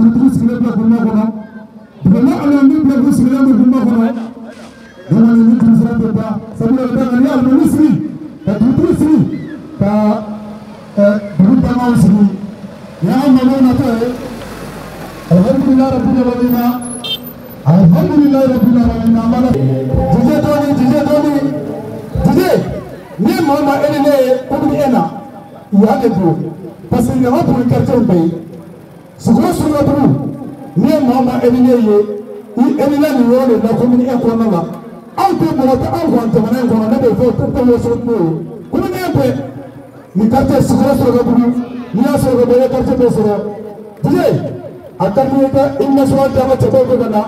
dugutigi sigilen bila kuruma kɔnɔ duguma alimami bila sigilen bɛ kuruma kɔnɔ ne kɔni ni tun sira tɛ ban sabula d'a kan n'i ye alimami sigi ka dugutigi sigi ka dugu dangaw sigi nin y'an mɔgɔw natɔ ye alhamdulilayi rabbil alamin alhamdulilayi rabbil alamin an b'a la jije dɔɔni jije dɔɔni jije ni maa ma e ni ne ye ko bɛ e na u y'a de don parce que ɲama tun ye quartier bɛɛ ye sukulu surukadugu n'i ye maa o maa emile ye i emile nin yɔrɔ de la komini e kɔnɔna la aw tɛ mɔgɔ tɛ aw kan jamana in kɔnɔ ne b'o fɔ tɔmɔ surukumu ye komini e tɛ nin karite sukulu surukadugu n'i y'a sɔrɔ ka bɔ i ye karite dɔ sɔrɔ dije a ka di i ka i nasɔngɔ di an ka cɛbaw bɛ ka na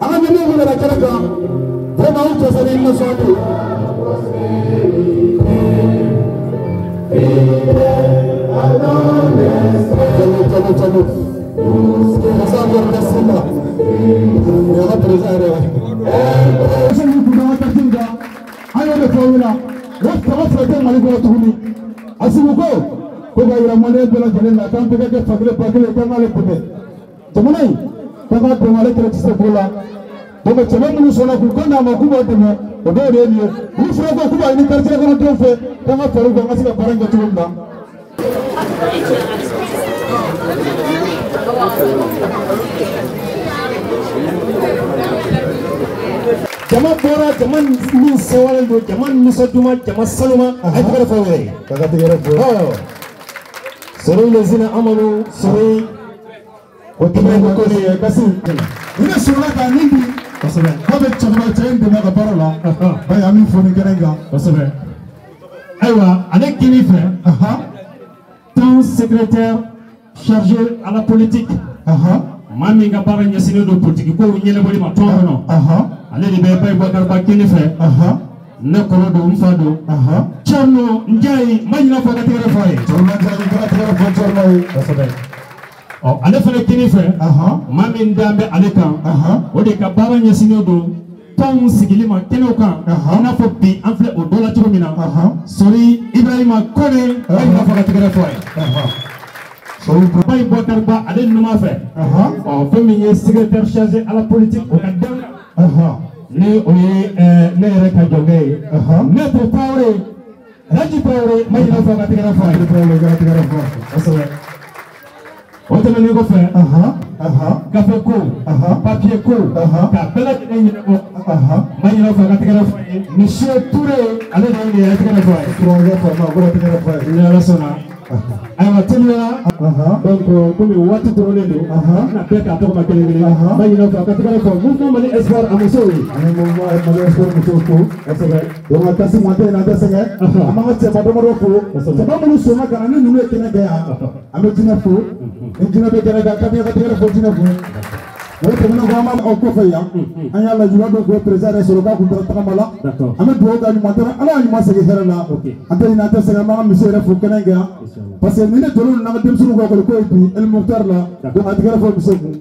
an ka ɲɛmɔgɔw bɛ ka na kɛnɛ kan vraiment aw cɛ sɛbɛn i nasɔngɔ di. Amen. tano tano kasa gor kasila ya ha preza re sunu kuma ta tinga ayo le fawila wasta wasta ta mali go tuhuni asibu ko ko ga ira mole bela jalen la kan pega ke fagle fagle ta mali kune jamanai ta ga to mali kira tse bola donc cɛbɛ minnu sɔnna k'u kan d'a ma k'u b'a dɛmɛ o dɔw de ye nin ye olu fana ko k'u b'a ɲini karitiɛ kɔnɔ denw fɛ k'an ka fɛɛrɛw kɛ an ka se ka baara in kɛ cogo min na. Jama bɔra jama min sewalen don jama nisɔnduma jama saluma a ye tɛgɛrɛ fɔ wɛrɛ ka ka tɛgɛrɛ fɔ sɔrɔ lezina amadu sɔrɔ o tɛmɛ ko ko ye kasi ni ne sɔrɔla ka nin di kosɛbɛ k'a bɛ cɛkɔrɔba cɛ in dɛmɛ ka baara la ba ye an min fɔ nin kɛnɛ kan kosɛbɛ ayiwa ale kini fɛ ton secrétaire chargé à la politique. Maa min ka baara ɲɛsinnen don politiki kow ɲɛnabɔli ma tɔn kɔnɔ ale de bɛ bayi bakari ba kini fɛ ne kɔrɔ don n fa don ma ɲinɛ fɔ ka tɛgɛrɛ fɔ a ye. Cɛrno njayi ka tɛgɛrɛ fɔ cɛrno ye. Kosɛbɛ ɔ ale fana kini fɛ maa min dan bɛ ale kan. O de ka baara ɲɛsinnen don tɔnw sigili ma kɛnɛw kan. I n'a fɔ bi an filɛ o dɔ la cogo min na. Sɔri ibrahima kone a ɲinɛ fɔ ka tɛgɛrɛ fɔ a ye ba yi bɔ kariba ale numan fɛ. Ɔ fɛn min ye secrétaire chargé à la politique o ka dan ni o ye ne yɛrɛ ka jɔnkɛ ye. Maître tarawele raji tarawele ma ɲinɛ fɔ ka tɛgɛrɛ fɔ. A ye tarawele ka tɛgɛrɛ fɔ. Kosɛbɛ. O tɛmɛnen kɔfɛ gafe ko papier ko k'a bɛɛ lajɛlen ɲɛnabɔ ma ɲinɛ fɔ ka tɛgɛrɛ fɔ. A ye monsieur toure ale de ye yɛrɛ tɛgɛrɛ fɔ. A ye turanjɛ fɔ ma ko ka tɛgɛrɛ fɔ. A ye ni ala sɔnna ayiwa teliya donc komi waati dɔrɔnlen don na bɛɛ k'a tɔgɔ ma kelen kelen ba ɲinɛ fɔ a ka tɛgɛrɛ fɔ mouvement mali espoir a musow ye an ye mouvement mali espoir musow fo kosɛbɛ donc a tasi mɔntɛ in an tɛ sɛgɛn an b'an ka cɛba damadɔ fo cɛba minnu sɔnna ka na ni ninnu ye kɛnɛ kɛ yan an bɛ jinɛ fo ni jinɛ bɛ kɛnɛ kan ka di ka tɛgɛrɛ fɔ jinɛ fo o tɛmɛnen kɔ an b'a aw kɔfɛ yan an y'a lajuba dɔ k'o perezan yɛrɛ sɔrɔ k'a kun taara tagama la an bɛ dugawu kɛ ɲuman tɛmɛ ala y'a ɲuman segin hɛrɛ la an tɛ ɲinɛ an tɛ sɛgɛn an b'an ka misi yɛrɛ fo kɛnɛ kɛ yan parce que ni ne jɔlen n'an ka denmisɛnninw ka ekɔli ko ye bi El Mokhtar la donc a tigɛrɛ fɔ misi kun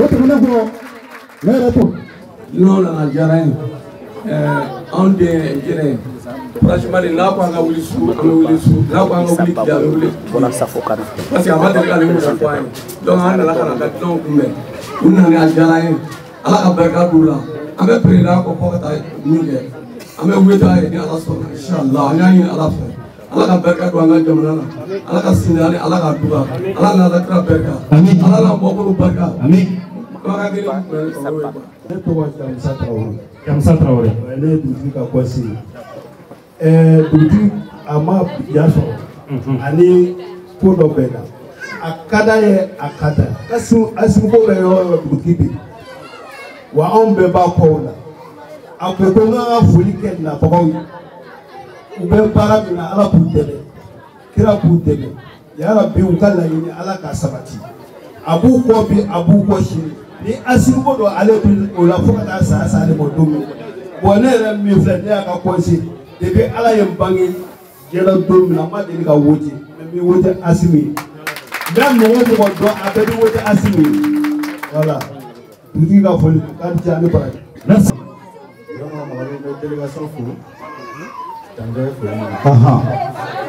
o tɛmɛnen kɔ ne yɛrɛ to. n'o nana diyara n ye anw den jɛnɛ franchement de n'a ko an ka wuli su an bɛ wuli su n'a ko an ka wuli tile an bɛ wuli tile parce que a ma deli k'ale muso fɔ an ye donc an nana ka na ka dunanw kunbɛn u nana a diyara n ye ala ka barika d'u la an bɛ président kɔ fɔ ka taa min kɛ an bɛ weta ye ni ala sɔnna inshallah an y'a ɲini ala fɛ ala ka barika don an ka jamana na ala ka sinaya ni ala ka duba ala n'a ka kira barika ala n'a mɔkolo barika kumakan kelen kun bɛ ne tɔgɔ ye Kamisa Tarawele. Kamisa Tarawele. ne ye dugutigi ka kɔsi ye. ɛɛ dugutigi a ma ya sɔrɔ. ani ko dɔ bɛ na. a ka d'a ye a ka da. ko bɛ yɔrɔ yɔrɔ dugutigi bɛ yen. wa anw bɛɛ b'a kɔw la. a ko ko n ka ka foli kɛ nabagaw ye. u bɛ baara min na ala k'u dɛmɛ. kira k'u dɛmɛ. yarabi u ka laɲini ala k'a sabati. a b'u kɔ bi a b'u kɔ sini. ni asimu ko dɔ ale bi o la fo ka taa saya sa ale ma don min. bɔn ne yɛrɛ min filɛ ne y'a ka kɔnse depuis ala ye n bange diɲɛna don min na n ma deli ka wote mɛ n bɛ wote asimu ye n bɛ mɔgɔ mɔgɔ dɔn a bɛɛ bɛ wote asimu ye voilà dugutigi ka foli k'a ni ce a ni baraji. Merci. vraiment mɔgɔ bɛ délégation fo. Tange fo.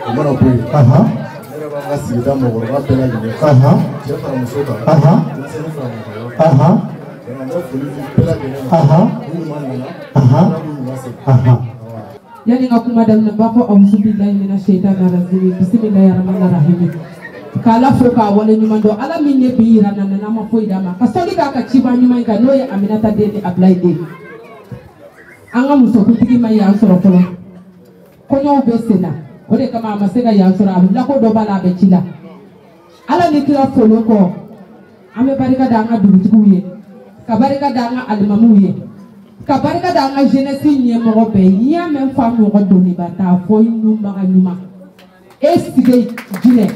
o mana bɔ yen. ne yɛrɛ b'a ka sigida mɔgɔkɔrɔba bɛɛ lajɛlen cɛ fara muso kan denmisɛnnin fara mɔgɔkɔrɔba n bɛ foli di bɛɛ lajɛlen ma ni ɲuman nana ala k'u ɲuman segin. Yani n ka kuma daminɛ b'a fɔ auzubillahi mina shaitani rajim bisimilahi rahmani rahim k'ala fo wale ɲuman dɔn ala min ye bi yira na n'a ma foyi ma. Ka k'a ka ciba in kan n'o ye aminata den ni abilayi den an ka musokuntigi ma yan sɔrɔ fɔlɔ kɔɲɔw bɛ sen kama a ma se ka yan lako dɔ b'a la a ala ni kira folo kɔ barika da an ka dugutigiw ye ka barika da an ka ye ka barika da an ka jeunesse ɲɛmɔgɔ bɛɛ n'i y'a mɛn fa mɔgɔ doniba t'a fɔ ɲumaga ɲuman. E sige jinɛ.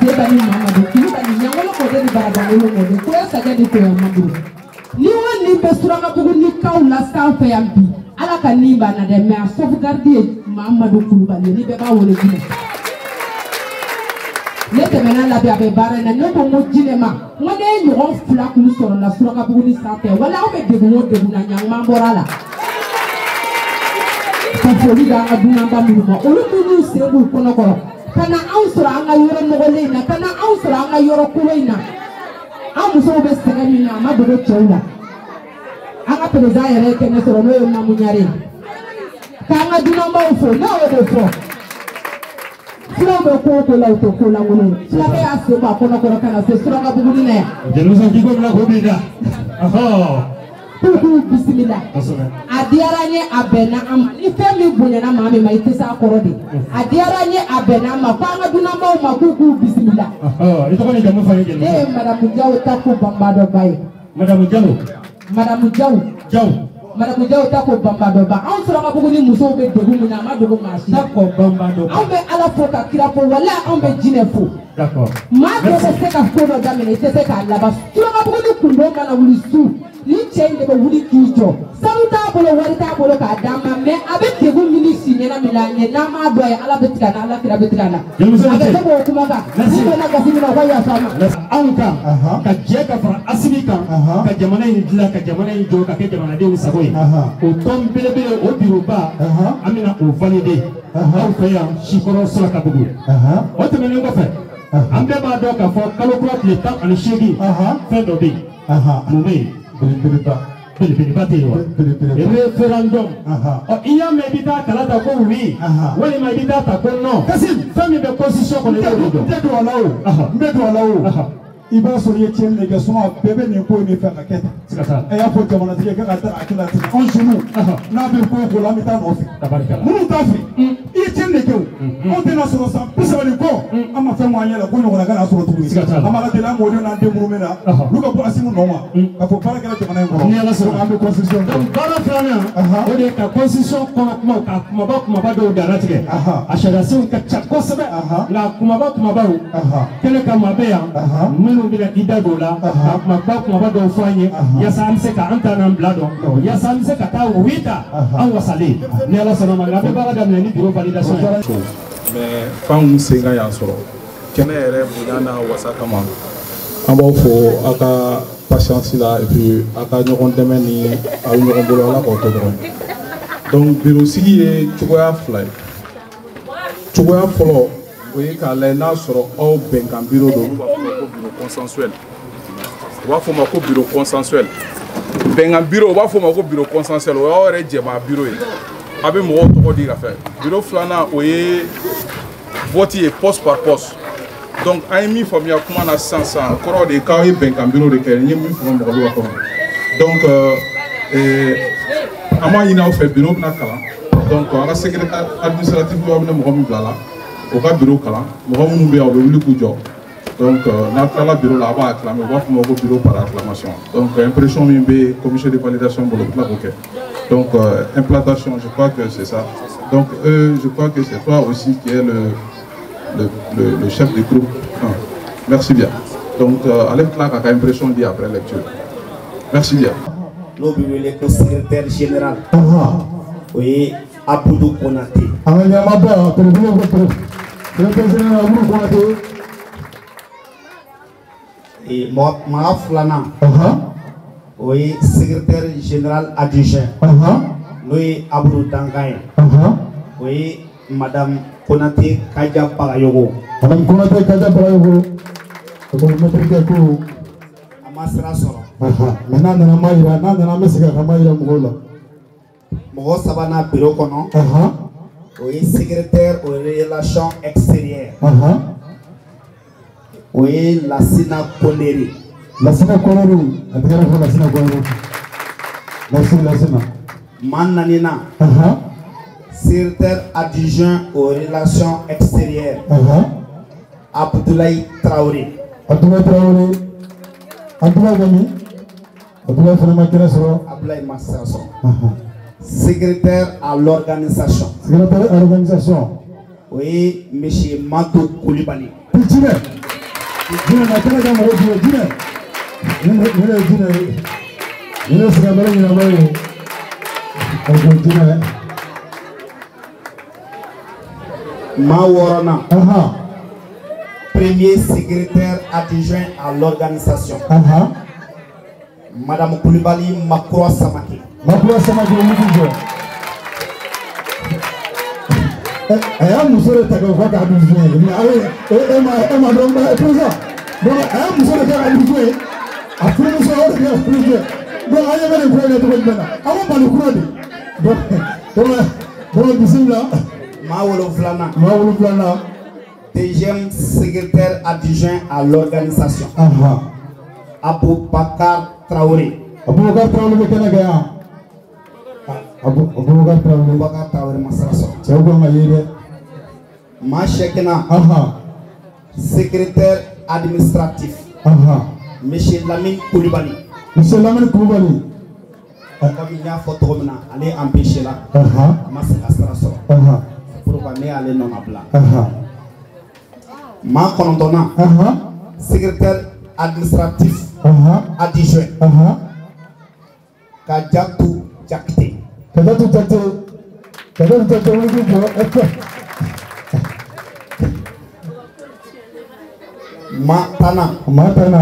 Sebani mamadu kulubali ɲangolo mɔden ni barabangolo mɔden koya sajɛ ni koya mamuru ni o ni bɛ surakabugu ni kaw la sanfɛ yan bi ala ka nin b'a na dɛ. Mɛ a sauvegarde ye mamadu kulubali ni bɛɛ b'a wele jinɛ ne tɛmɛna labɛn a bɛ baara in na. Ne ko n ko jinɛ ma n ko ne ye ɲɔgɔn fila kun sɔrɔ la surakabugu ni sanfɛ. Wala aw bɛ degun o degun na ɲanguman bɔra la. Ka foli d'an ka dunanba minnu ma. Olu minnu sen b'u kɔnɔ kɔrɔ. Ka na anw sɔrɔ an ka yɔrɔ nɔgɔlen in na. Ka na anw sɔrɔ an ka yɔrɔ kolo in na. An musow bɛ sɛgɛn min na a ma dogo cɛw la. An ka perezan yɛrɛ ye kɛnɛ sɔrɔ n'o ye mamu ɲare ye k'an ka dunanbaw fo ne y'o de fɔ fulaw bɛ ko o ko la u tɛ ko lankolon ye fulakɛ y'a sen bɔ a kɔnɔ kɔrɔ ka na se surakabuguni na yan Jɛnɛmuso k'i ko bila k'o b'i da. Ɔhɔ. k'u k'u bisimila. Kosɛbɛ. a diyara n ye a bɛnna an ma ni fɛn min bonyana maa min ma i tɛ se a kɔrɔ de a diyara n ye a bɛnna an ma ko an ka dunanbaw ma k'u k'u bisimila Ɔhɔ. I tɔgɔ ni jamu fɔ n ye ne ye jɛnɛmuso. madamu jaw ta ko banbadɔ ba ye Madamu Jalo. madamu jaw Jaw. Madamu jaw ta ko banbadɔ ba anw sɔrɔ ka bugu ni musow bɛ degun min na a ma dogo maa si D'accord, Bamba do. anw bɛ ala fo ka kira fo wala anw bɛ jinɛ fo. D'accord. maa dɔ bɛ se ka ko dɔ daminɛ i tɛ se k'a laban surakabugu ni kundo mana wuli su ni cɛ in de bɛ wuli k'i jɔ. Sanu t'a bolo wari t'a bolo k'a d'a ma. Mɛ a bɛ degun min si ɲɛna min la a ɲɛ n'an m'a dɔn a ye ala bɛ tigɛ a na ala kira bɛ tigɛ a na Denmuso a bɛ se k'o kuma kan. N'u bɛna gasi min na u ka yafa a ma. anw kan. Ka jɛ ka fara asimi kan. Ka jamana in dilan ka jamana in jɔ ka kɛ jamanadenw sago ye. O tɔn belebele o biroba an bɛna o valide. Anw fɛ yan sikɔrɔ sɔrɔkabugu Aha. o tɛmɛnen kɔfɛ an bɛɛ b'a dɔn k'a fɔ kalo kura tile tan ani seegin fɛn dɔ bɛ yen. Mun bɛ yen belebeleba belebeleba tɛ yen wa référendum Aha. ɔ i y'a mɛn i bɛ taa kala ta ko oui walima i bɛ taa ta ko non fɛn min bɛ constitution kɔnɔ i b'o de n dɔn tɛ don a la o? N bɛ don a la o. i b'a sɔrɔ i ye tiɲɛni de kɛ suma bɛɛ bɛ nin ko in de fɛ ka kɛ tan. Ɛ y'a fɔ jamanatigi k'a ka taa a kila tigɛ anw sunu n'a bɛ ko o ko la an bɛ taa nɔfɛ. Minnu t'a fɛ. I ye tiɲɛni de kɛ o. Anw tɛna sɔrɔ san bi saba ni kɔ. An ma fɛn m'an ɲɛ ko ɲɔgɔnna kana sɔrɔ tuguni. An b'a deli an mɔdenw n'an den minnu bɛ na. Olu ka bɔ asimu nɔ ma ka fɔ baara kɛra jamana in kɔnɔ. Ni Ala. Donc an bɛ constitution donc baara filanan o de ye ka constitution kɔnɔ kumaw ka kumaba kumaba dɔw dara tigɛ. Aha. a sariyasenw ka ca kosɛbɛ. Aha. nka kumaba kumabaw Aha. kɛnɛ ka maa bɛ yan. Minnu bɛna i da don o la ka kumaba kumaba dɔw fɔ an ye Aha. yaasa an bɛ se ka an ta n'an bila dɔn yaasa an bɛ se ka taa o wi ta Aha. an wasalen ni ala sɔnna ma nka an bɛ baara daminɛ ni bureau validation. Ye. mais fɛnw sen ka yan sɔrɔ kɛnɛ yɛrɛ bonya n'a wasa kama an b'aw fo aw ka patience la et puis aw ka ɲɔgɔn dɛmɛ ni aw ye ɲɔgɔn bolo ala k'aw to dɔrɔn donc biro sigi ye cogoya fila ye cogoya fɔlɔ o ye k'a lajɛ n'a sɔrɔ aw bɛnkan biro don. Olu b'a fɔ biro consensuel. U b'a fɔ ma ko biro consensuel. Bɛnkan biro u b'a fɔ ma ko biro consensuel o y'aw yɛrɛ jɛma biro ye. A bɛ mɔgɔw tɔgɔ di ka fɛ. Biro filanan o ye vote ye poste par poste. Donc an ye min faamuya kuma na sisan sisan o kɔrɔ de ye k'aw ye bɛnkan biro de kɛ. N ye min fɔ mɔgɔ bɛ ka kɔnɔ donc euh, an b'a ɲini aw fɛ biro bɛna kalan. Donc an ka secrétaire administratif dɔ bɛna mɔgɔ min bila la o ka biro kalan mɔgɔ minnu bɛ yan u bɛ wuli k'u jɔ donc euh, n'a tilala biro la a b'a acclamer u b'a fɔ o ma ko biro par acclamation donc impression min bɛ commission de validation bolo u tila k'o kɛ donc euh, implantation je crois que c'est ça donc eux je crois que c'est toi aussi qui est le le, le, le chef du groupe. Ah, merci bien. Donc, euh, allez là k'a ka impression di après lecture. Merci bien. n'o bɛ wele ko secrétaire général Aha. o ye abudu konate an ka ɲɛmaaba président ko Directeur général eh, Maaf Lana. Oui, secrétaire général adjoint. Uh -huh. Nous Abdou Dangay. Uh -huh. Oui, Madame Konate Kaja Parayogo. Madame Konate Kaja Parayogo. A ma sira sɔrɔ. Mɛ n'a nana ma yira n'a nana an bɛ a kan ma yira mɔgɔw la. Biro kɔnɔ. Aha O ye secrétaire aux relations extérieures. aha O ye Lasina Konere. lasina kɔnɔri a tɛgɛrɛ fɔ lasina kɔnɔri merci lasina Maa naaninan. Secrétaire adjoint aux relations extérieures. aha Abdoulaye Traoré. Abdoulaye Traoré Abdoulaye Gami Abdoulaye fana ma kɛnɛ sɔrɔ Abdoulaye ma sira sɔrɔ. aha Secrétaire à l'organisation. secrétaire à l'organisation O ye monsieur Mato Koulibaly. jinɛ jinɛ na kɛnɛ ka mɔgɔ jinɛ jinɛ jinɛ jinɛ ye jinɛ ye jinɛ sigamɛrɛ ɲɛnama ye a ko jinɛ Maa wɔɔrɔnan. aha Premier secrétaire adjoint à l'organisation. aha Madame Koulibaly Makura Samake. Makura sama kɛ olu ti jɔ. Ɛ a y'a muso de ta k'o fɔ k'a dun fiɲɛ ye. A ye e e ma e ma dɔn ba peresa donc a y'a muso de kɛ k'a dun fiɲɛ ye. A furumuso o de kɛ ka furu fiɲɛ donc an ɲɛ bɛ nin ko in kɛ cogo jumɛn na? A ko bali kura de. Donc donc donc bisimila. Maa wolonfilanan. maa wolonwula Deuxième secrétaire adjoint à l'organisation. aha Aboubakar Traoré. abubakar tarawele bɛ abubakar traore abubakar traore masaraso cɛw kan ka ye dɛ maa sɛkina secrétaire administratif monsieur lamine kulibali monsieur lamine kulibali komi n y'a fɔ cogo min na ale empêché la a ma se ka sira sɔrɔ pourquoi ne y'ale nɔ ka bila maa kɔnɔntɔnna secrétaire administratif adjoint ka jakite jakite kadatu jate kadatu jate wuli k'i jɔ ɛfɛ Maa tannan. maa ta na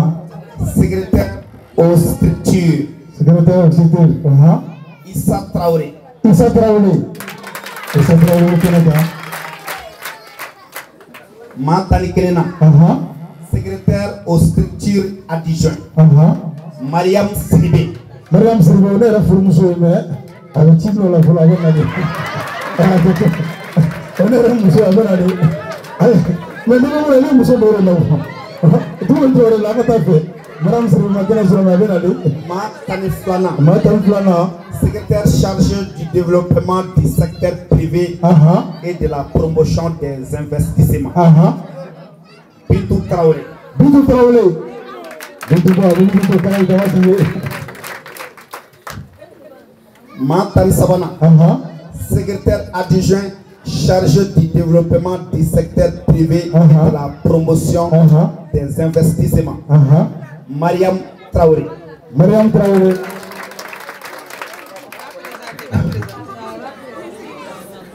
Secrétaire aux structures. secrétaire auxiliaire aha Issa Traoré. isa tarawele isa tarawele bɛ kɛnɛ kan Maa tan ni kelen na. aha Secrétaire aux structures adjoint. Mariam Sidibé. mariam siribe o ne yɛrɛ furumuso ye mɛ a ci la fɔlɔ a bɛ na de aa tɛ kɛ o ne yɛrɛ muso a bɛ na de ayi mɛ ni ko ne muso dɔw de la o tuma dɔw de la a ka taa fɛ mariam siribe ma kɛnɛ sɔrɔ mɛ a bɛ na de Maa tan ni filanan. maa tan ni filanan Secrétaire chargé du développement du secteur privé et de la promotion des investissements. Bintou Traoré. a bɛ ni sabanan. aha Secrétaire adjoint chargé du développement du secteur privé et Uh-huh. de la promotion aha des investissements. Mariam Traoré. mariam tan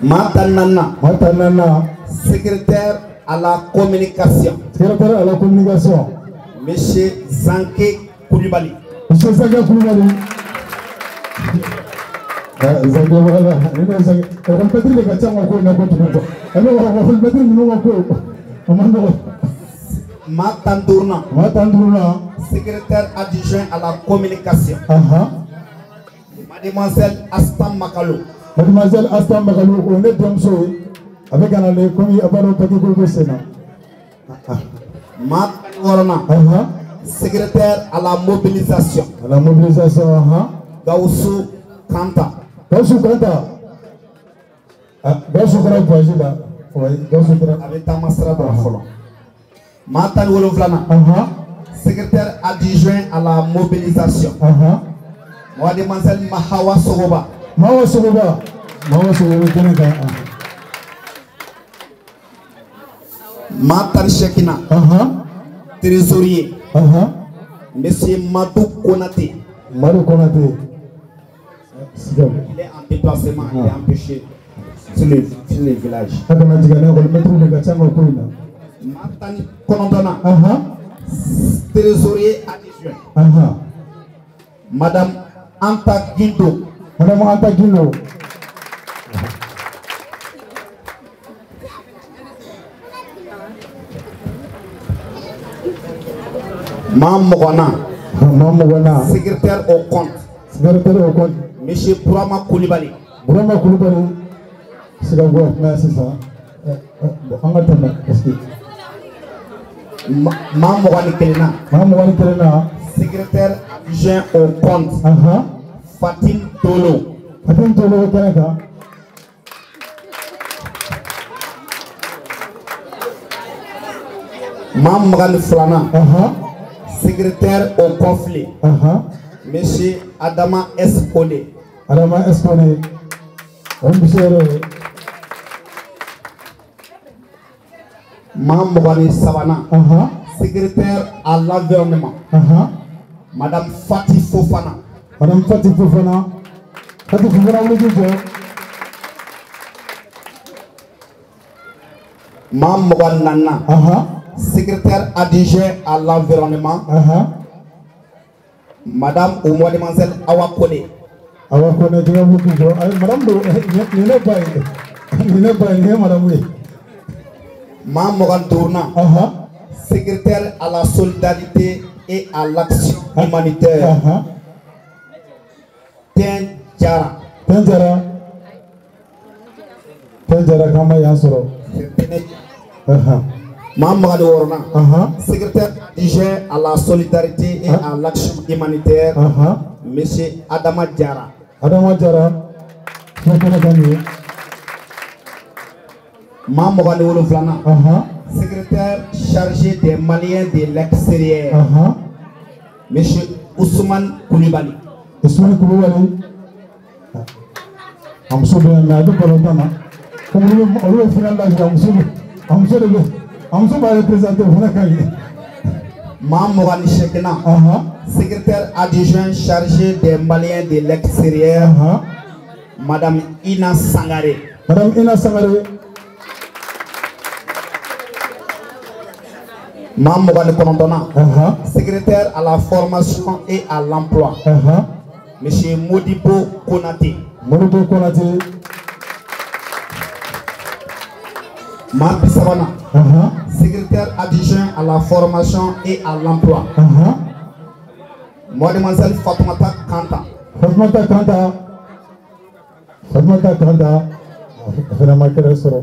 ni naaninan Secrétaire à la communication. secrétaire à la communication Monsieur Zanké Koulibaly. monsieur Zaga Kulubali De la Secrétaire adjoint à la communication. Mademoiselle Astan Makalo. mademoiselle Asta Mbakalu o ye ne denmuso ye a bɛ ka na le komi a Maa tan ni wɔɔrɔnan. aha Secrétaire à la mobilisation. à la mobilisation Kanta. Gawusu ah Gawusu kɛra voyage la oui Gawusu kɛra A bɛ taama sira dɔ la fɔlɔ. Maa tan ni wolonfilanan. aha Secrétaire adjoint à la mobilisation. aha Mademoiselle Mahawa Sogoba. Mawa Sogoba Mawa Sogoba kɛnɛ kan. Maa tan ni seeginan. aha Trésorier. aha Monsieur Madou Konaté. Mari Konate il est en déplacement, il est ah. empêché sur le, sur le village. Martani Konondona, uh -huh. trésorier adjoint. Uh -huh. Madame Anta Guindo. Madame Anta Guindo. Mam Mouana. Mam Mouana. Secrétaire au compte. Secrétaire au compte monsieur burama kulibali burama kulubali siga bɔ mɛ sisan ɛ ɛ bɔn an ka tɛmɛ parce que Ma- maa mɔgɔ ni kelen na maa mɔgɔ ni kelen na secrétaire adjoint au compte. Fatim tolo. A tɛ n to lɔgɔ kɛnɛ kan maa mugan ni filanan ahan secrétaire au conflit. Ahan monsieur adama adama ɛsikɔni o ye muso yɛrɛ ye maa mugan ni sabanan ahan secrétaire à l'environnement. Madame fati fofana. Madame fati fofana. Fati fofana ahan secrétaire adjoint à l'environnement. Madame ou mademoiselle awa kone awa ko ne jɛgɛ wuli k'i jɔ ayi madame do nin ne ba ye nin ne ba ye nin ye madame ye maa mugan ni duurunan ahan secrétaire à la solidarité et à l'action humanitaire. Ahan ten jara fɛn jara fɛn jara k'an ma secrétaire adjoint à la solidarité et à l'action humanitaire. Monsieur adama jara adama jara fɛn kɛnɛ nin ye maa mugan ni wolonfilanan secrétaire chargé des maliens de l'extérieur monsieur ousmane koulibaly ismail kulubali a muso bɛ yan mɛ a bɛ balontan na komi olu bɛ final lajɛ a muso bɛ a muso de bɛ a muso b'a représenté o fana ka ɲi maa mugan ni seeginan secrétaire adjoint chargé des maliens de l'extérieur ahan madame ina sangare. Madame ina sangare. Mugan ni kɔnɔntɔnnan ahan secrétaire à la formation et à l'emploi. Ahan monsieur modibo konate. Moribo konate. Maa bi sabanan ahan secrétaire adjoint à la formation et à l'emploi. Ahan mademoiselle fatoumata kanta. Fatumata kanta. Fatumata kanta. A fana ma kɛlɛ sɔrɔ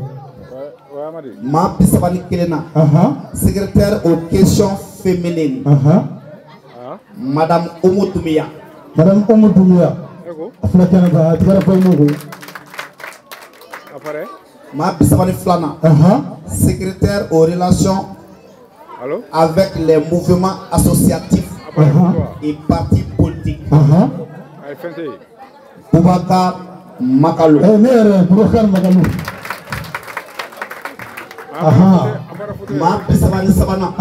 maa bi saba ni kelen na ahan secrétaire aux questions féminines. Ahan madame omo dumiya madame oumou doumbia a fana kɛnɛ kan a tigɛra fɛn mun ko maa bi saba ni filanan ahan secrétaire aux relations avec les mouvements associatifs et partis politiques ahan boubacar makalo Eh, maa bi saba ni sabanan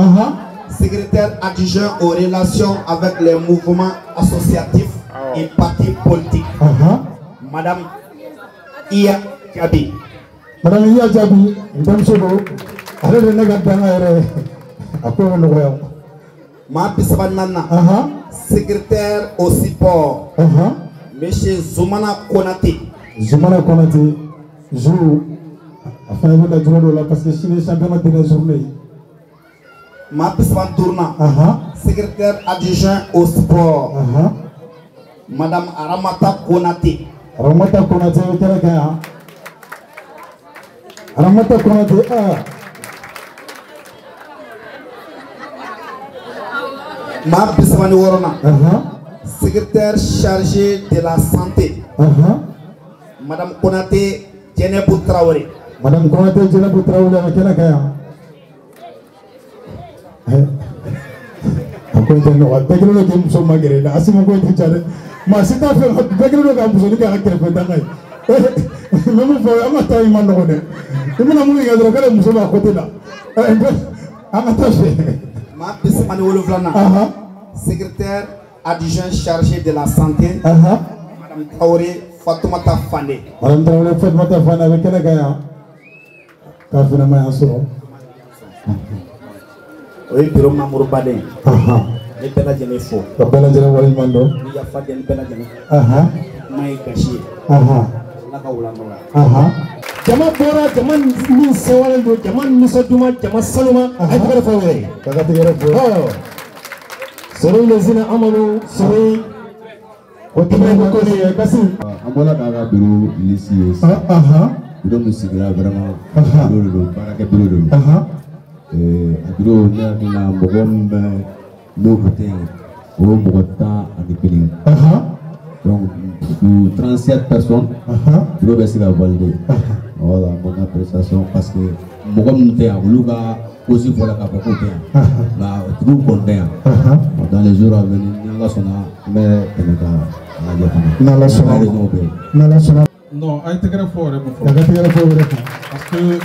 secrétaire adjoint aux relations avec les mouvements associatifs et partis politiques. Ahan. madame iya jabi Madame Iya Jabi, bamuso don, ale de ne ka danga yɛrɛ ye. A. Ko bɛ nɔgɔya. maapesa banana uh -huh. secrétaire au support uh -huh. monsieur zumana konate zumana konate jour afin ye bena juma do la parce que sini championnat de la journée maapesa ban tourna uh -huh. secrétaire adjoint au support uh -huh. madame aramata konate aramata konate o kɛra ka ya aramata konate a ah. Maa bi saba ni Ahan, secrétaire chargé de la santé. Ahan. madame konate jɛnɛbu tarawele Madame Konate Jɛnɛbu Tarawele bɛ kɛnɛ kan yan. A ko in tɛ nɔgɔya bɛɛ kɛlen don k'i muso magɛrɛ i la Asima ko in tɛ ca dɛ maa si t'a fɛ ka- bɛɛ kɛlen don ka muso ni k'a ka kɛrɛfɛ danga ye n bɛ mun fɔ an ka taa in ma nɔgɔn dɛ i bɛna mun kɛ dɔrɔn k'ale muso b'a la an ka taa fɛ maa wolonfilanan secrétaire adjoint chargé de la santé. Madame tarawele fatoumata fane. Madame Tarawele Fatumata Fane a bɛ kɛnɛ kan yan k'a fana ma yan sɔrɔ o ye biro mamuru baden ahan ne bɛɛ lajɛlen fo. Ka bɛɛ lajɛlen waleɲuman dɔn ni yafa deli bɛɛ lajɛlen ahan kuma ye gasi ye ahan ala ka wula nɔgɔya ahan jama bɔra jama min sewalen don jama nisɔnduma jama saluma. A ye tɛgɛrɛ fɔ o ye k'a ka tigɛrɛ fɔ sori lezina amanu sori wakibe koni kasi an bɔla k'a ka biro lisi ye biro min sigira vraiment biro de don baarakɛ biro de don Eh, a biro ne hakili la mɔgɔ min bɛ n'o ko tɛ yen o ye mɔgɔ tan ani kelen donc sur 37 personnes. Biro bɛ se ka valider voilà mon appréciation parce que mɔgɔ minnu tɛ yan olu ka cause fɔra k'a fɔ k'o tɛ yan nka tigiw kɔni tɛ yan dans les jours à venir ni ala sɔnna n bɛ tɛmɛ ka lajɛ fana N'Ala sɔnna. N ka raison bɛ yen. n'ala sɔnna non a ye tɛgɛrɛ fɔ yɛrɛ fɔ kan parce que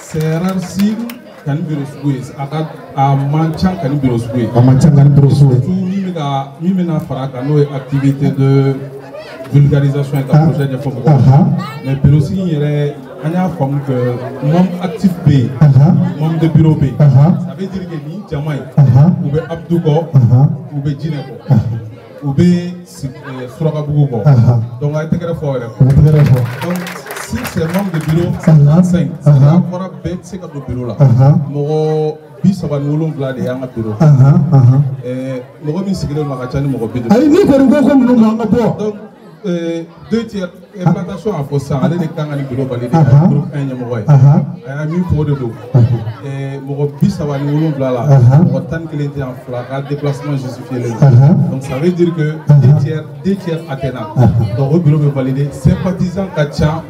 c'est ka biro sugu ye a ka a man ca ka ni biro sugu ye a man ca ka ni biro sugu ye surtout min bɛ ka min bɛna fara a kan n'o ye activité de vulgarisation ka Ah. projet mɔgɔw Aha. mais sigi in yɛrɛ an y'a faamu que membre actif bɛ yen membre de bureau bɛ yen ça veut dire que nin jama in Aha. u bɛ abdu kɔ Aha. u bɛ jinɛ kɔ u bɛ si- eh, surakabugu kɔ Aha. donc a ye tɛgɛrɛ fɔ yɛrɛ daga tigɛrɛ fɔ donc si c'est membre de bureau Aha. 55 c'est Aha. a fɔra bɛɛ tɛ se ka don bureau la Aha. mɔgɔ bi saba ni wolonwula de y'an ka bureau. Eh, mɔgɔ min sigilen don a ka ca ni mɔgɔ bi duuru ayi ni kɔni ko ko ninnu ma an ka bɔ donc euh, deux tiers implantation a fɔ sisan ale de kan ka ni bureau valider Aha. ka groupe 1 ɲɛmɔgɔ ye Aha. a y'a min fɔ o de don mɔgɔ bi saba ni wolonwula la Aha. mɔgɔ tan ni kelen tɛ yan fila ka déplacement justifié Aha. donc ça veut dire que deux tiers deux tiers donc o bureau bɛ valider sympathisant ka ca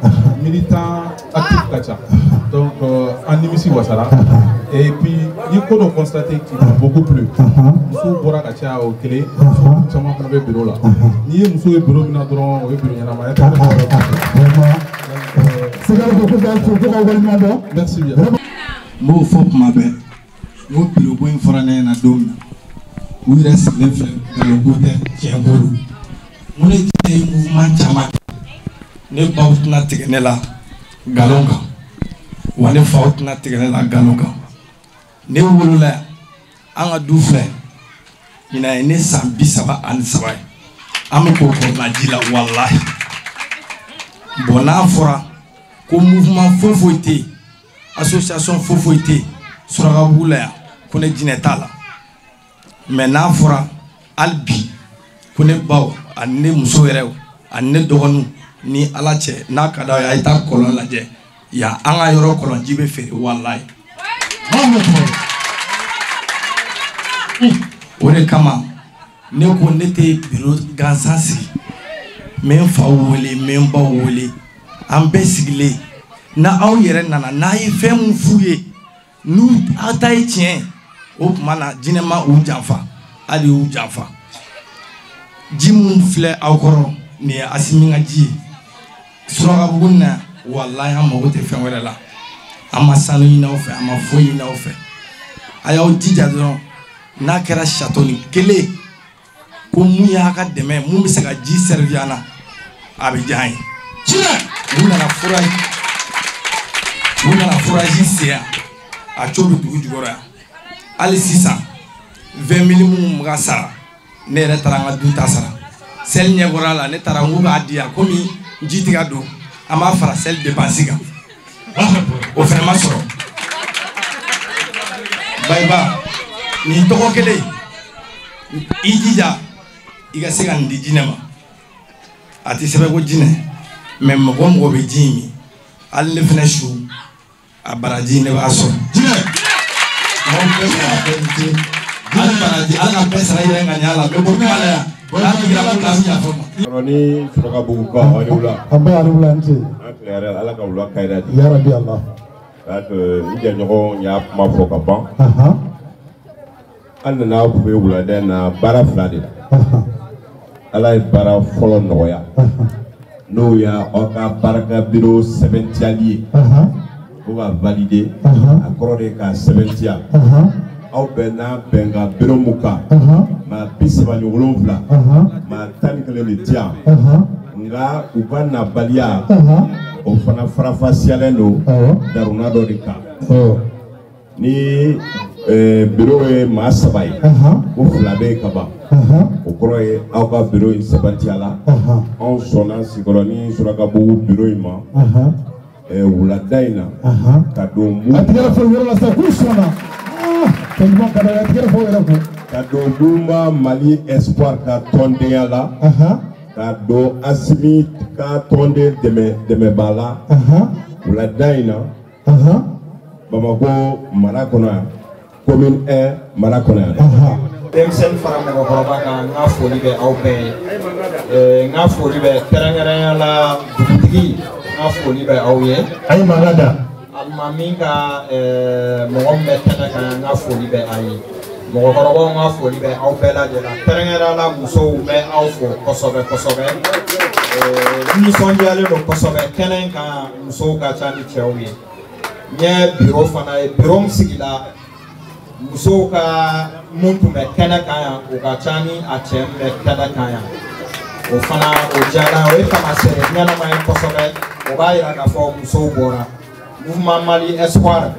militant actif ka ca donc euh, an nimisi wasara et puis ni ko dɔ constaté qu'il m'a beaucoup plu musow bɔra ka caya o kelen muso caman fana bɛ bureau la n'i ye muso ye bureau min na dɔrɔn o ye bureau ɲɛnama ye merci bien n b'o fɔ kuma bɛɛ n ko biroko in fɔra ne ɲɛna don min na u yɛrɛ sigilen filɛ nkalonko tɛ tiɲɛ ko don mun ne tɛ ye mouvement caman kɛ ne baw tɛna tigɛ ne la. Nkalon kan wa ne faw tɛna tigɛ la nkalon kan ne wolola an ka du filɛ ɲina ye ne san bi saba ani saba ye. An bɛ k'o kɔnɔna ji la walahi bɔn n'a fɔra ko mouvement foyi foyi tɛ yen association foyi foyi tɛ yen surakabugu la yan ko ne jinɛ t'a la. Mɛ n'a fɔra hali bi ko ne baw ani ne muso yɛrɛw ani ne dɔgɔninw ni ala cɛ n'a ka d'aw ye a ye taa kɔlɔn lajɛ yan an ka yɔrɔ kɔlɔnji bɛ feere walayi o de kama ne ko ne tɛ biro gansan sigi. N n faw wele n n baw wele. An bɛɛ sigilen. Na aw yɛrɛ nana n'a ye fɛn mun f'u ye n'u aw ta ye tiɲɛ. O tuma na jinɛ ma u janfa. Hali y'u janfa. Ji mun filɛ aw kɔrɔ nin ye asimi ka ji ye. Surakabugu na walayi an mago tɛ fɛn wɛrɛ la. An ma sanu ɲini aw fɛ an ma foyi ɲini aw fɛ a y'aw jija dɔrɔn n'a kɛra satoni kelen ko mun y'a ka dɛmɛ mun bɛ se ka ji sɛrifi an na a bɛ diya an ye u nana furaji u nana furaji se yan a co bɛ dugu jukɔrɔ yan hali sisan vingt mille minnu bɛ ka sara. Ne yɛrɛ taara n ka du ta sara seli ɲɛkɔrɔ la ne taara n k'u k'a di yan komi ji tɛ ka don an b'a fara seli depansi kan o fana ma sɔrɔ bayiba nin tɔgɔ kelen i jija i ka se ka nin di jinɛ ma. A tɛ sɛbɛn ko jinɛ mɛ mɔgɔ mɔgɔ bɛ ji in min hali ne su a baraji ne b'a sɔrɔ jinɛ mɔgɔ bɛɛ sɔrɔ a bɛɛ ji hali baraji hali ka bɛɛ sara yɛrɛ ka la bɔ kuma la yan ni surakabugu ka aw ni wula an bɛ ani wula n ce an tile yɛrɛ ala ka wula ka yɛrɛ di ya rabi ala k'a n jɛɲɔgɔn y'a kuma fɔ ka ban Aha, an nana kun bɛ wuladen na baara fila de la aha, ala ye baara fɔlɔ nɔgɔya aha, n'o y'a aw ka baarakɛ biro sɛbɛntiyali ye aha, ko ka valide aha, a kɔrɔ de. Ye k'a sɛbɛntiya aha, aw bɛn n'a bɛn ka biro mun kan. Maa bi saba ni wolonwula aha, maa tan ni kelen de ti yan. Nka u ka nabaliya. O fana farafasiyalen don. Daruna dɔ de kan. Ni biro ye maa saba ye. Ko fila bɛ yen ka ban. O kɔrɔ ye aw ka biro in sɛbɛntiyala aha, anw sɔnna sigiyɔrɔ ni surakabugu biro in ma. Wulada in na. Ka don a mun tigɛra fɔ yɔrɔ la sisan k'u sɔnna ka don Mali Espoir ka tɔndenya la. Ka don Asimi ka tɔnden dɛmɛ dɛmɛbaa la. Wulada in na. Bamako mara kɔnɔ yan commune 1 mara kɔnɔ yan. denmisɛnnin fara mɔgɔkɔrɔba kan n ka foli bɛ aw bɛɛ ye. Eh, n ka foli bɛ kɛrɛnkɛrɛnya la dugutigi n ka foli bɛ aw ye. A ye mankan da alimami ka eh, mɔgɔ min bɛ kɛnɛ kan n ka foli bɛ a ye. Mɔgɔkɔrɔbaw n ka foli bɛ aw bɛɛ lajɛlen la kɛrɛnkɛrɛnya la musow bɛ aw fo kosɛbɛ kosɛbɛ. Eh, n nisɔndiyalen don kosɛbɛ. Kɛnɛ in kan musow ka ca ni cɛw ye. N ye biro fana ye. Biro min sigila musow ka mun tun bɛ kɛnɛ kan yan o ka ca ni a cɛ min bɛ kɛnɛ kan yan. O fana o diyara o ye tamasɛnɛ ɲɛnama ye kosɛbɛ. O b'a yira k'a fɔ musow bɔra mouvement mali espoir.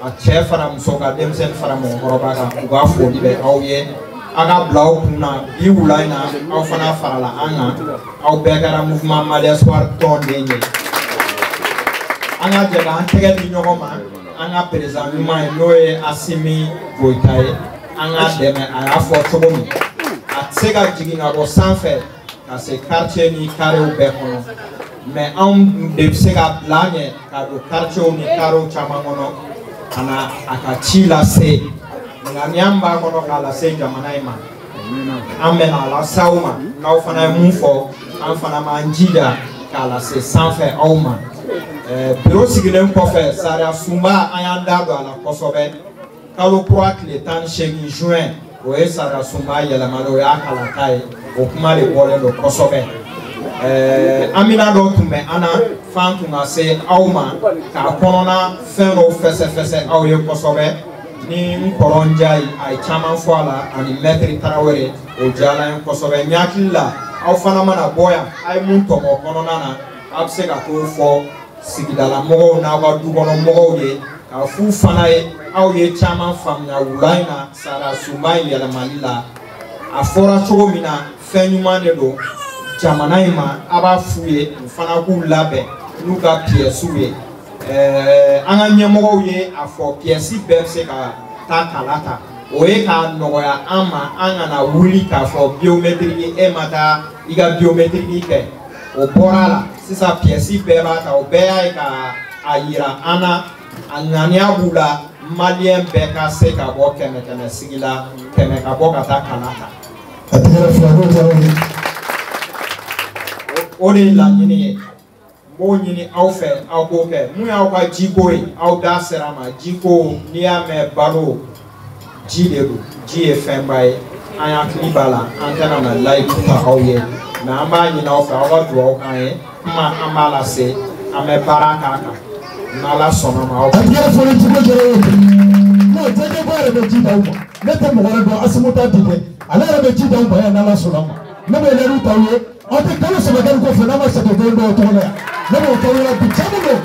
A cɛ fara muso ka denmisɛnnin fara mɔgɔkɔrɔba kan u ka foli bɛ aw ye a ka bila aw na bi wula na aw fana farala an kan aw bɛɛ kɛra mouvement mali espoir tɔnden ye an ka jɛ k'an tɛgɛ di ɲɔgɔn ma an ka perezan ɲuman ye n'o ye asimi goyita ye an ka dɛmɛ a y'a fɔ cogo min a tɛ se ka jigin ka bɔ sanfɛ ka se quartier ni karew bɛɛ kɔnɔ anw de bɛ se ka bila ɲɛ ka don quartierw ni karew caman kɔnɔ ka na a ka ci lase ŋaniya b'a kɔnɔ k'a lase jamana in ma. An bɛna a lase aw ma n'aw fana ye mun fɔ an fana b'an jija k'a lase sanfɛ aw ma. Biro sigilen kɔfɛ sariya sunba an y'an da don a la kosɛbɛ kalo kura tile tan ni seegin juin o ye sariya sunba yɛlɛmalen o y'a kalata ye o kuma de bɔlen don kosɛbɛ amina dɔ tun bɛ an na fan tun ka se aw ma k'a kɔnɔna fɛn dɔw fɛsɛfɛsɛ aw ye kosɛbɛ ni n kɔrɔ n ja ye a ye caman fɔ a la ani mɛtiri tarawele o diyara n ye kosɛbɛ n hakili la aw fana mana bɔ yan a ye mun tɔmɔ kɔnɔna na a bɛ se ka t'o fɔ sigidala mɔgɔw n'aw ka dukɔnɔ mɔgɔw ye k'a f'u fana ye aw ye caman faamuya wula in na sara sunba in yɛlɛmali la. A fɔra cogo min na fɛn ɲuman de don jamana in ma a b'a f'u ye u fana k'u labɛn n'u ka piyɛsiw ye ɛɛ an ka ɲɛmɔgɔw ye a fɔ piyɛsi bɛɛ bɛ se ka taa kala ta o ye k'a nɔgɔya an ma an kana wuli k'a fɔ biyomɛtiriki e ma taa i ka biyomɛtiriki kɛ o bɔra la sisan piyɛsi bɛɛ b'a ta o bɛɛ y'a ye ka a yira an na a ŋaniya b'u la maliyɛn bɛɛ ka se ka bɔ kɛmɛ kɛmɛ sigi la kɛmɛ ka bɔ ka taa kala ta a tɛgɛrɛ fila n'o jara ye o de ye laɲini ye. N b'o ɲini aw fɛ aw k'o kɛ mun y'aw ka jiko ye aw da sera ma. Jiko n'i y'a mɛn balo. Ji de don ji ye fɛnba ye. An hakili b'a la an tɛna na layidu ta aw ye. Mɛ an b'a ɲini aw fɛ aw ka dugawu k'an ye. Kuma an b'a lase an bɛ baara k'a. Kan n'ala sɔnna ma aw a tigɛra fɔlɔ jiko jara ye. N'o jɛjɛ ba yɛrɛ bɛ ji d'aw ma. Ne tɛ mɔgɔ wɛrɛ dɔn asimu t'a di dɛ ale yɛrɛ bɛ ji d'aw ma yan n'ala sɔnna ma. Ne bɛ lɛriw t'aw ye tɛ kalo saba kɛ kɔfɛ n'a ma sɛgɛn den dɔw tɔgɔ la yan ne b'o kɛ yɔrɔ bi caman don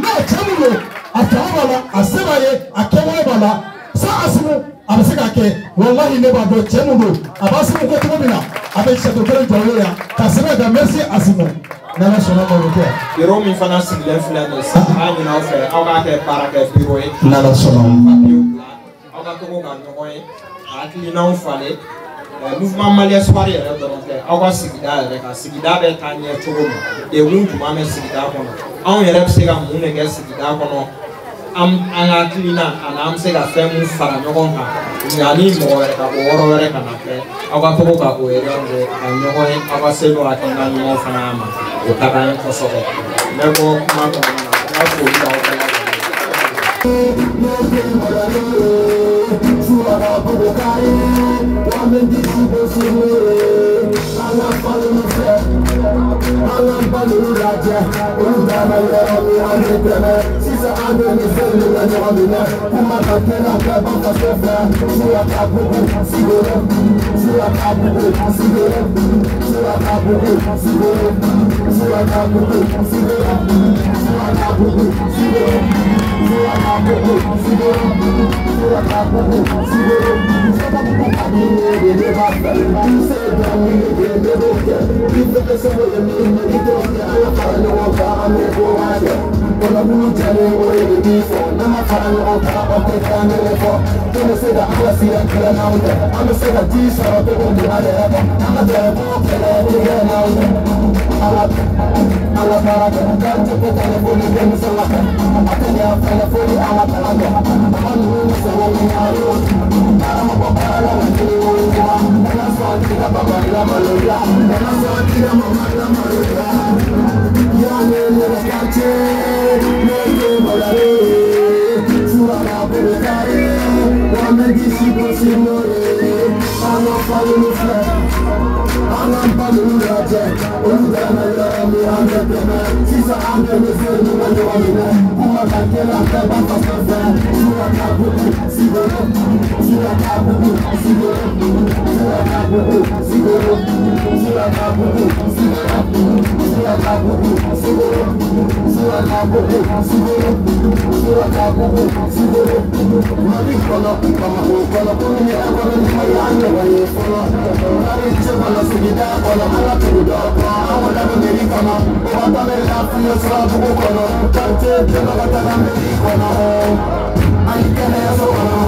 n'a caman don a fanga b'a la a se b'a ye a kɛwale b'a la sa asimu a bɛ se k'a kɛ walahi ne b'a dɔn cɛ mun don a b'a asimu. Kɛ cogo min na a bɛ sɛto kelen jɔ o yan ka sɛbɛn ka merci asimu n'ala sɔnna ma o kɛ biro min fana sigilen filɛ nin ye sisan an b'a ɲini aw fɛ aw k'a kɛ baarakɛ biro ye n'ala sɔnna ma. aw ka togo ka ɲɔgɔn ye hakilinaw falen mouvement mali espoir yɛrɛ dɔrɔn tɛ aw ka sigida yɛrɛ kan sigida bɛ taa ɲɛ cogo min degun jumɛn bɛ sigida kɔnɔ anw yɛrɛ bɛ se ka mun de kɛ sigida kɔnɔ an an ka hakilina ani an bɛ se ka fɛn mun fara ɲɔgɔn kan yanni mɔgɔ wɛrɛ ka bɔ yɔrɔ wɛrɛ ka na kɛ aw ka togo ka o yɛrɛ bɔ ka ɲɔgɔn ye aw ka se n'o hakilina ɲumanw fana ma o ka d'an ye kosɛbɛ n bɛ bɔ kuma kɔnɔna na. N ka foli b'aw bɛɛ lajɛlen ye ọ̀gbọ̀gbọ̀ kárí wọ́n méjì sí bó sí lóore alábàlùfẹ́ alábàlùfẹ́ olùdámẹ́lẹ́ ọ̀mí àdìtẹ̀mẹ́ sísẹ́ àdéhùn ìfẹ́lẹ̀ lẹ́nu ọ̀mìnà kúmà kàkẹ́lá kẹ́bà kọ́sẹ́fẹ́ síra kàbùkù sígbèrè síra kàbùkù sígbèrè síra kàbùkù sígbèrè síra kàbùkù sígbèrè síra kàbùkù sígbèrè. I'm gonna say that these are the people who are there. I'm a devil, I'm a devil, I'm a devil. You. I'm I'm I'm a I'm a I'm a I'm I'm a I'm a I'm anlatana Size annenizin manualine Kumadan gelende bana sözle Sıra kabul sigorun Sıra kabul sigorun Sıra kabul sigorun Sıra kabul sigorun alábòde kan síbẹ̀ sí alábòde kan síbẹ̀ sí alábòde kan síbẹ̀ lórí kọlọ kọmọ kọlọ kúrú ní ẹgbọrọ ní ọyọ àyẹwòye fọlọ lórí iṣẹ́ kọlọ síbi dá kọlọ alákòrò dọkọ àwọn dábò mérí kọmọ wọn bá mẹ́rin láti yọ sọ àbúkù kọlọ kọńté tẹmọ bàtà bá mérí kọlọ ayíkẹlẹ ẹsọ kọlọ.